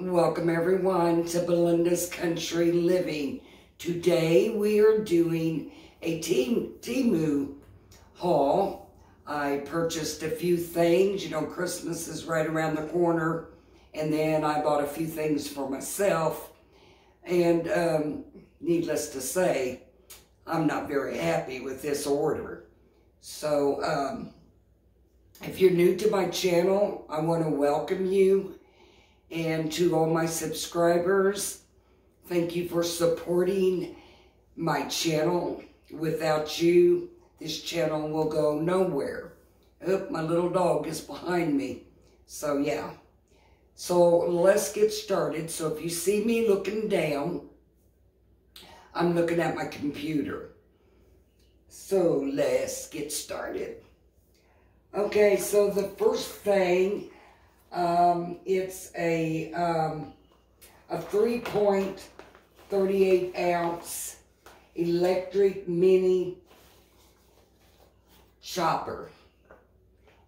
Welcome everyone to Belinda's Country Living. Today we are doing a Temu haul. I purchased a few things. You know, Christmas is right around the corner. And then I bought a few things for myself. And um, needless to say, I'm not very happy with this order. So, um, if you're new to my channel, I want to welcome you. And to all my subscribers, thank you for supporting my channel. Without you, this channel will go nowhere. Oh, my little dog is behind me. So, yeah. So, let's get started. So, if you see me looking down, I'm looking at my computer. So, let's get started. Okay, so the first thing, um, it's a, um, a 3.38 ounce electric mini chopper.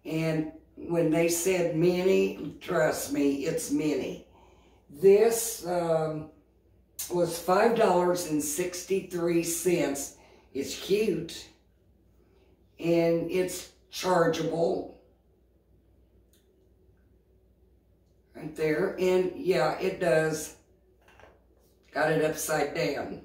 And when they said mini, trust me, it's mini. This um, was $5.63. It's cute. And it's chargeable. Right there. And yeah, it does. Got it upside down.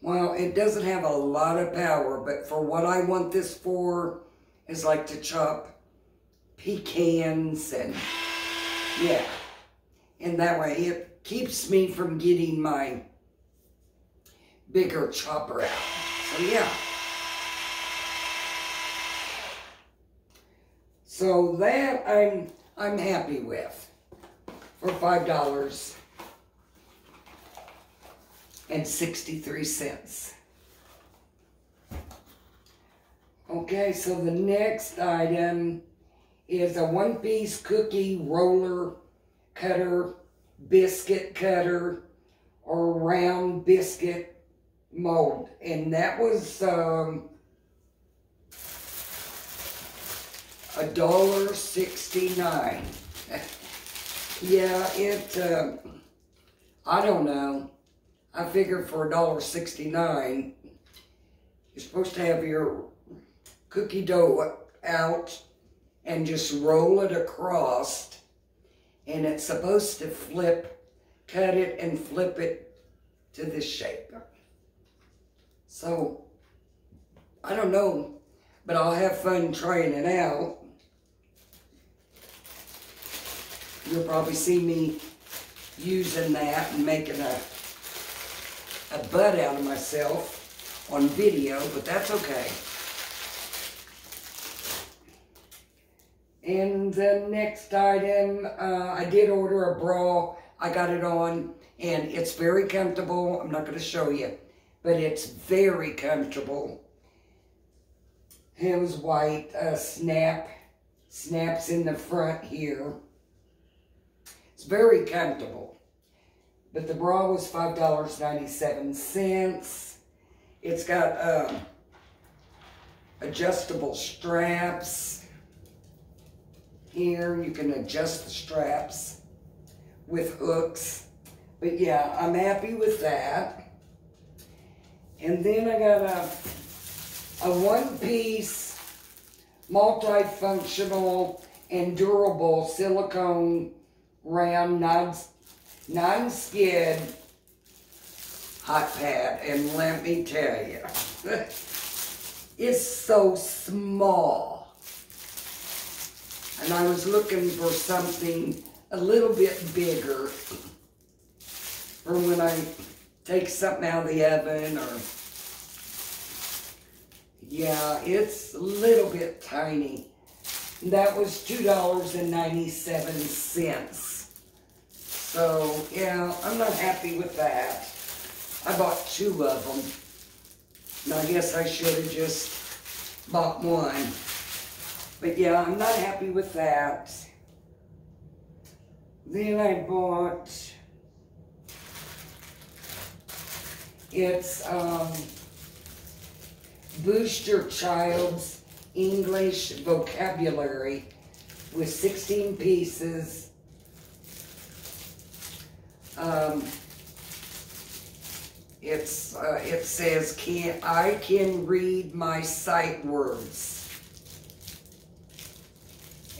Well, it doesn't have a lot of power, but for what I want this for is like to chop pecans and yeah. And that way it keeps me from getting my bigger chopper out. So yeah. So that I'm I'm happy with for five dollars and sixty-three cents. Okay, so the next item is a one-piece cookie roller cutter, biscuit cutter, or round biscuit mold. And that was um, a dollar sixty-nine. yeah, it, uh, I don't know. I figured for a dollar sixty-nine, you're supposed to have your cookie dough out and just roll it across and it's supposed to flip, cut it and flip it to this shape. So, I don't know, but I'll have fun trying it out. You'll probably see me using that and making a, a butt out of myself on video, but that's okay. And the next item, uh, I did order a bra. I got it on, and it's very comfortable. I'm not going to show you, but it's very comfortable. It was white, uh, snap, snaps in the front here. It's very comfortable. But the bra was $5.97. It's got um, adjustable straps. Here, you can adjust the straps with hooks. But yeah, I'm happy with that. And then I got a, a one-piece, multifunctional and durable silicone round non, non-skid hot pad. And let me tell you, it's so small. And I was looking for something a little bit bigger for when I take something out of the oven or yeah, it's a little bit tiny. And that was $2.97. So, yeah, I'm not happy with that. I bought two of them. And I guess I should have just bought one. But yeah, I'm not happy with that. Then I bought, it's um, Boost Your Child's English Vocabulary with 16 pieces. Um, it's uh, it says can I can read my sight words.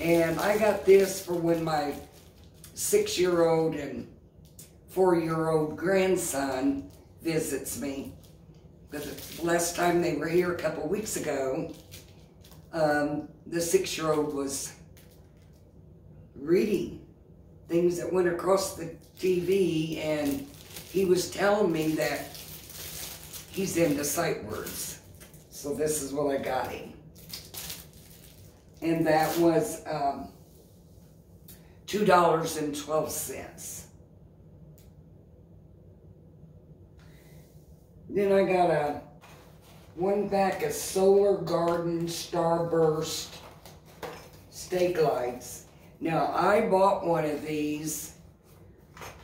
And I got this for when my six-year-old and four-year-old grandson visits me. But the last time they were here a couple weeks ago, um, the six-year-old was reading things that went across the TV, and he was telling me that he's into sight words. So this is what I got him. And that was um, $2.12. Then I got a one pack of Solar Garden Starburst stake lights. Now I bought one of these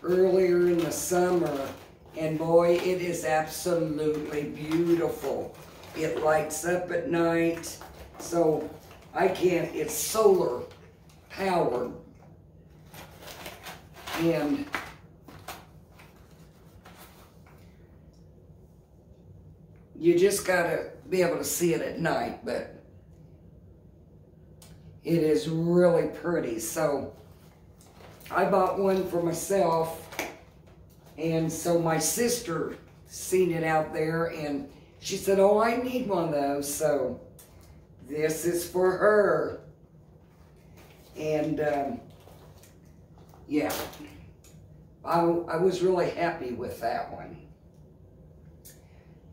earlier in the summer and boy it is absolutely beautiful. It lights up at night so I can't, it's solar powered and you just gotta be able to see it at night, but it is really pretty. So I bought one for myself, and so my sister seen it out there, and she said, oh, I need one of those, so this is for her. And, um, yeah, I, I was really happy with that one.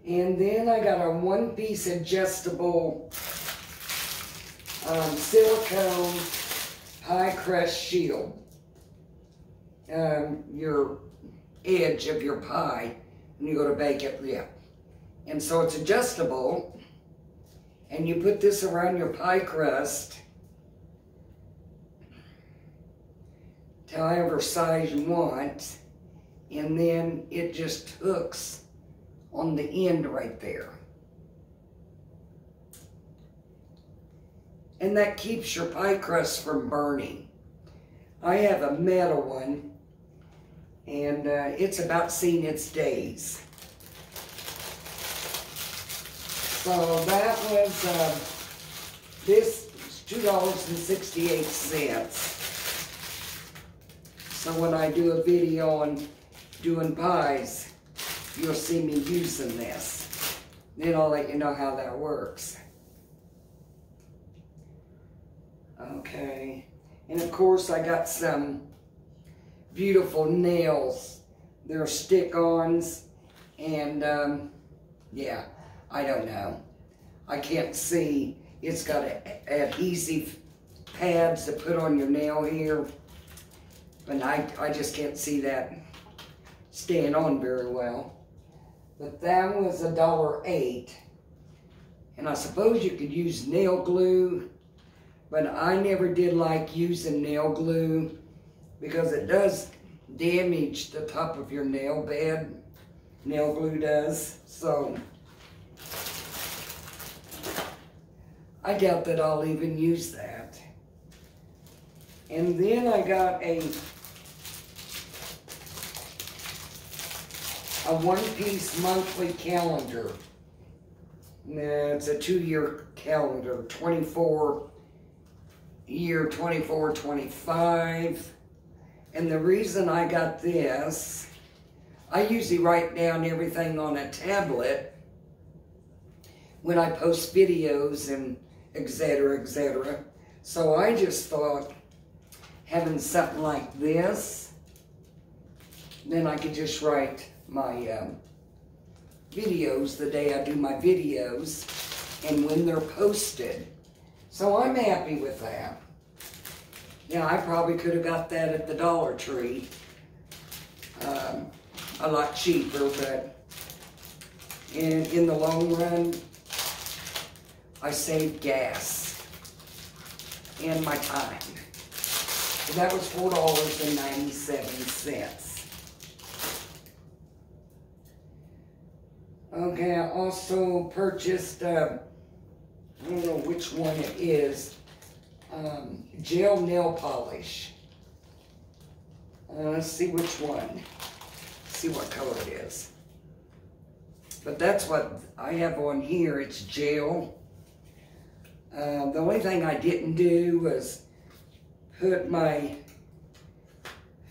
And then I got a one-piece adjustable um, silicone pie crust shield. Um, your edge of your pie, and you go to bake it, yeah. And so it's adjustable, and you put this around your pie crust to however size you want, and then it just hooks on the end right there. And that keeps your pie crust from burning. I have a metal one, and uh, it's about seen its days. So that was, uh, this $2.68. So when I do a video on doing pies, you'll see me using this. Then I'll let you know how that works. Okay. And of course I got some beautiful nails. They're stick-ons. And um, yeah, I don't know. I can't see. It's got a, adhesive pads to put on your nail here. And I, I just can't see that staying on very well. But that was a dollar eight. And I suppose you could use nail glue, but I never did like using nail glue because it does damage the top of your nail bed. Nail glue does. So I doubt that I'll even use that. And then I got a a one-piece monthly calendar. It's a two-year calendar, 24 year 24, 25. And the reason I got this, I usually write down everything on a tablet when I post videos and etc. etc. So I just thought having something like this, then I could just write my um, videos the day I do my videos and when they're posted. So I'm happy with that. Yeah, I probably could have got that at the Dollar Tree. Um, a lot cheaper, but in, in the long run, I saved gas and my time. So that was $4.97. Okay, I also purchased, uh, I don't know which one it is. Um, gel nail polish. Uh, let's see which one. see what color it is. But that's what I have on here. It's gel. Uh, the only thing I didn't do was put my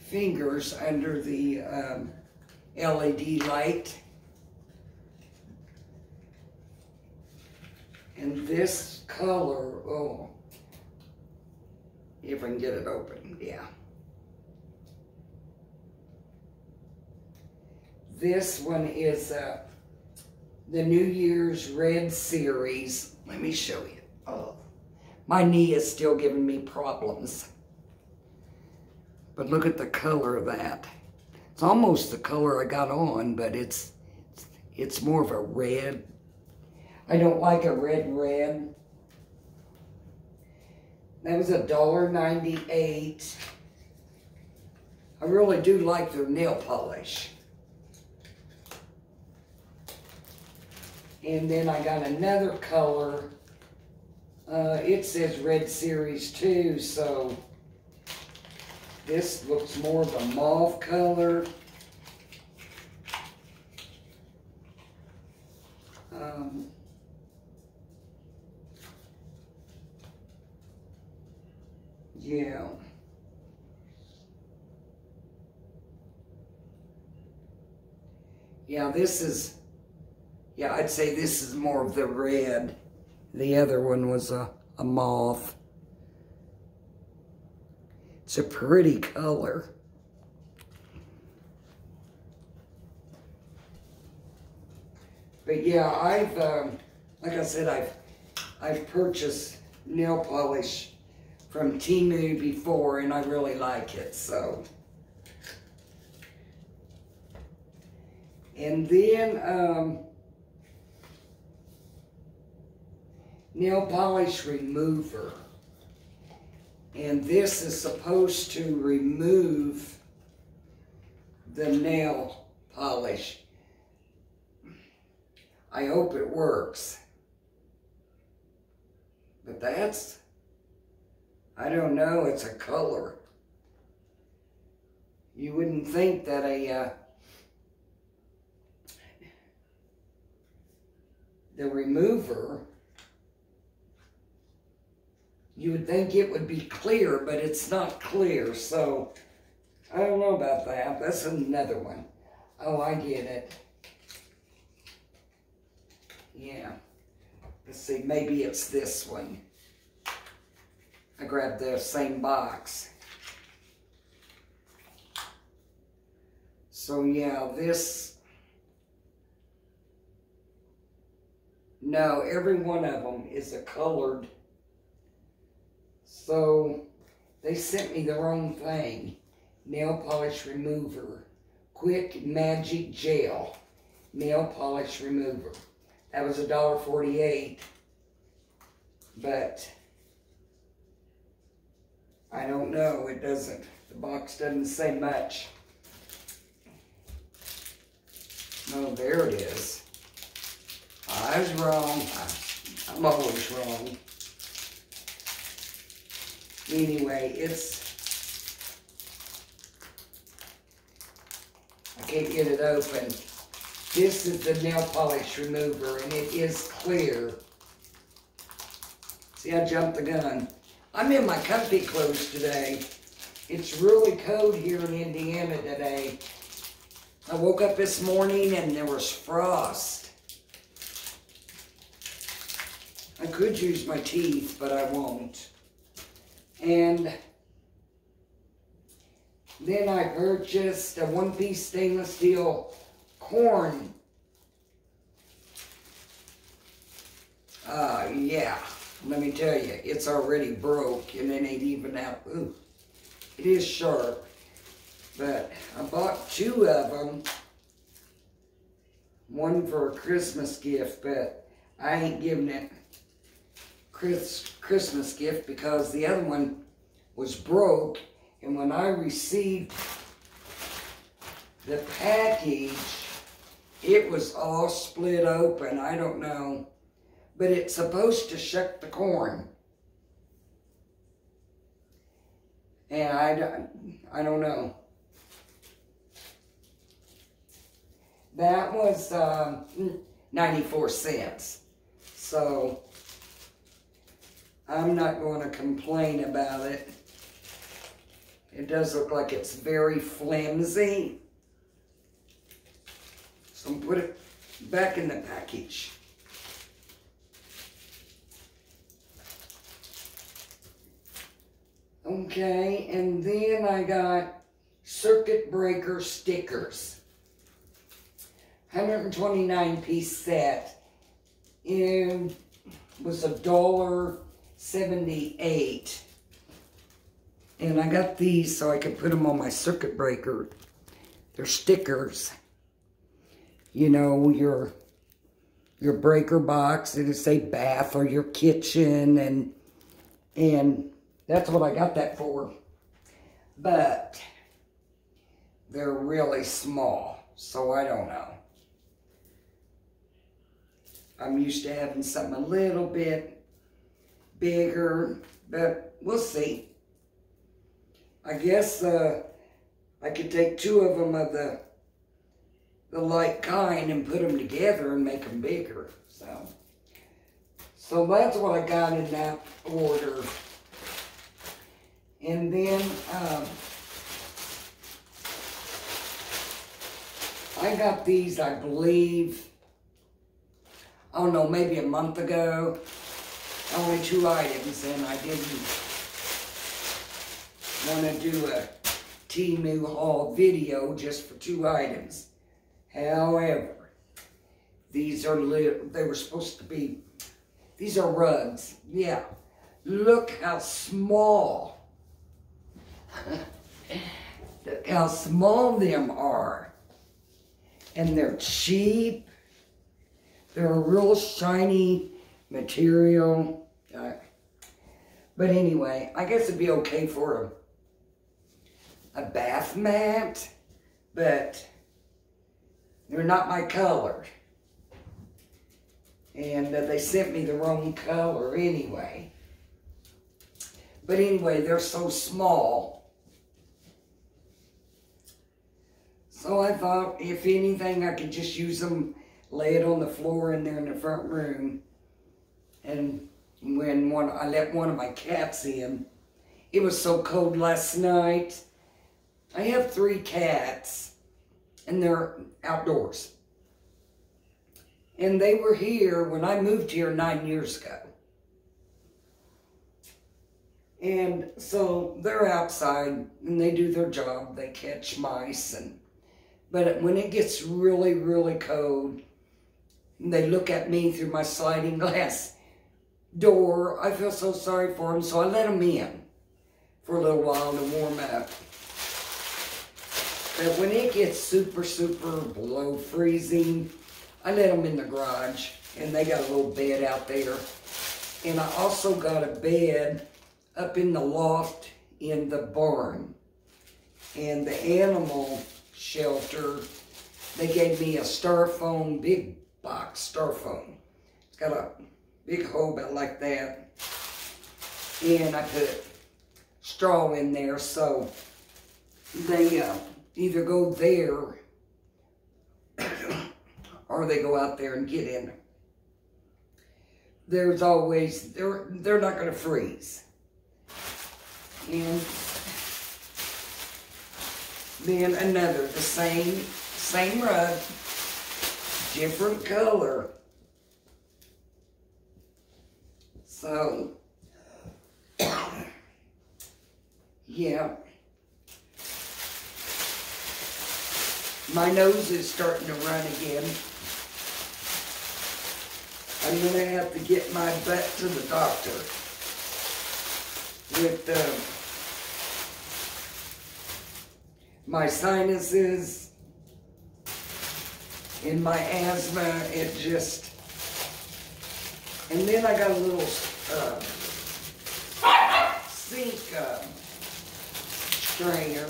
fingers under the um, LED light. And this color, oh, if I can get it open, yeah. This one is uh, the New Year's Red Series. Let me show you. Oh, my knee is still giving me problems. But look at the color of that. It's almost the color I got on, but it's it's more of a red. I don't like a red red. That was a dollar ninety-eight. I really do like their nail polish. And then I got another color. Uh, it says Red Series 2, so this looks more of a mauve color. Um, yeah. Yeah, this is, yeah, I'd say this is more of the red. The other one was a, a mauve. It's a pretty color. But yeah, I've, um, like I said, I've, I've purchased nail polish from Temu before and I really like it, so. And then, um, nail polish remover. And this is supposed to remove the nail polish. I hope it works. But that's, I don't know, it's a color. You wouldn't think that a, uh, the remover you would think it would be clear, but it's not clear. So I don't know about that. That's another one. Oh, I get it. Yeah. Let's see, maybe it's this one. I grabbed the same box. So yeah, this, no, every one of them is a colored so they sent me the wrong thing. Nail polish remover. Quick Magic Gel. Nail polish remover. That was a dollar forty-eight. But I don't know. It doesn't. The box doesn't say much. No, there it is. I was wrong. I, I'm always wrong. Anyway, it's, I can't get it open. This is the nail polish remover and it is clear. See, I jumped the gun. I'm in my comfy clothes today. It's really cold here in Indiana today. I woke up this morning and there was frost. I could use my teeth, but I won't. And then I purchased a one-piece stainless steel corn. Uh, yeah, let me tell you, it's already broke and it ain't even out. Ooh, it is sharp. But I bought two of them. One for a Christmas gift, but I ain't giving it Chris, Christmas gift because the other one was broke. And when I received the package, it was all split open. I don't know. But it's supposed to shuck the corn. And I, I don't know. That was um, 94 cents. So, I'm not going to complain about it. It does look like it's very flimsy. So I'm put it back in the package. Okay, and then I got circuit breaker stickers. 129 piece set. It was a dollar 78. And I got these so I could put them on my circuit breaker. They're stickers. You know, your your breaker box, it'll say bath or your kitchen and and that's what I got that for. But they're really small, so I don't know. I'm used to having something a little bit bigger, but we'll see. I guess uh, I could take two of them of the the light kind and put them together and make them bigger. So, so that's what I got in that order. And then um, I got these, I believe, I don't know, maybe a month ago. Only two items, and I didn't want to do a Temu haul video just for two items. However, these are, they were supposed to be, these are rugs. Yeah. Look how small. Look how small them are. And they're cheap. They're a real shiny material. Uh, but anyway, I guess it'd be okay for a, a bath mat, but they're not my color. And uh, they sent me the wrong color anyway. But anyway, they're so small. So I thought, if anything, I could just use them, lay it on the floor in there in the front room. And when one, I let one of my cats in, it was so cold last night. I have three cats and they're outdoors. And they were here when I moved here nine years ago. And so they're outside and they do their job. They catch mice and but when it gets really, really cold, and they look at me through my sliding glass door. I feel so sorry for them, so I let them in for a little while to warm up. But when it gets super, super below freezing, I let them in the garage. And they got a little bed out there. And I also got a bed up in the loft in the barn. And the animal shelter, they gave me a styrofoam, big box styrofoam. It's got a big hole about like that. And I put straw in there so they uh, either go there or they go out there and get in. There's always, they're, they're not going to freeze. And then another, the same, same rug, different color. So, yeah. My nose is starting to run again. I'm going to have to get my butt to the doctor with uh, my sinuses in my asthma. It just, and then I got a little uh, sink uh, strainer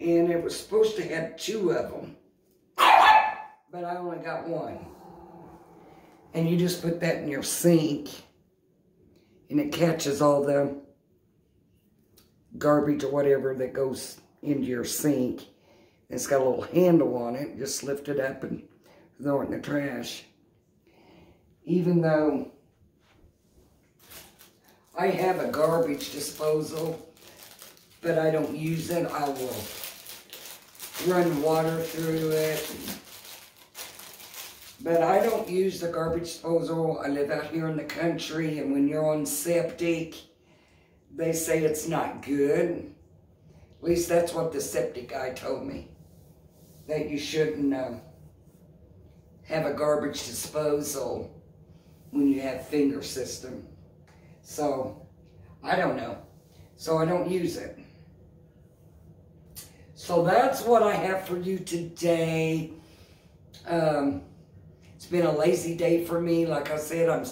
and it was supposed to have two of them, but I only got one. And you just put that in your sink, and it catches all the garbage or whatever that goes into your sink. It's got a little handle on it. Just lift it up and throw it in the trash. Even though I have a garbage disposal, but I don't use it, I will run water through it. But I don't use the garbage disposal. I live out here in the country, and when you're on septic, they say it's not good. At least that's what the septic guy told me. That you shouldn't uh, have a garbage disposal when you have finger system. So, I don't know. So I don't use it. So that's what I have for you today. Um, it's been a lazy day for me. Like I said, I'm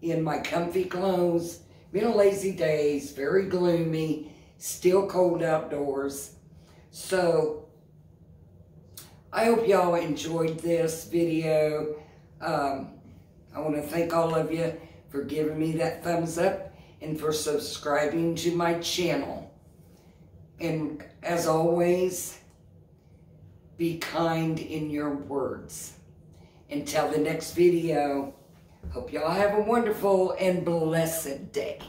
in my comfy clothes. Been a lazy day. It's very gloomy. Still cold outdoors. So, I hope y'all enjoyed this video. Um, I want to thank all of you for giving me that thumbs up and for subscribing to my channel. And as always, be kind in your words. Until the next video, hope y'all have a wonderful and blessed day.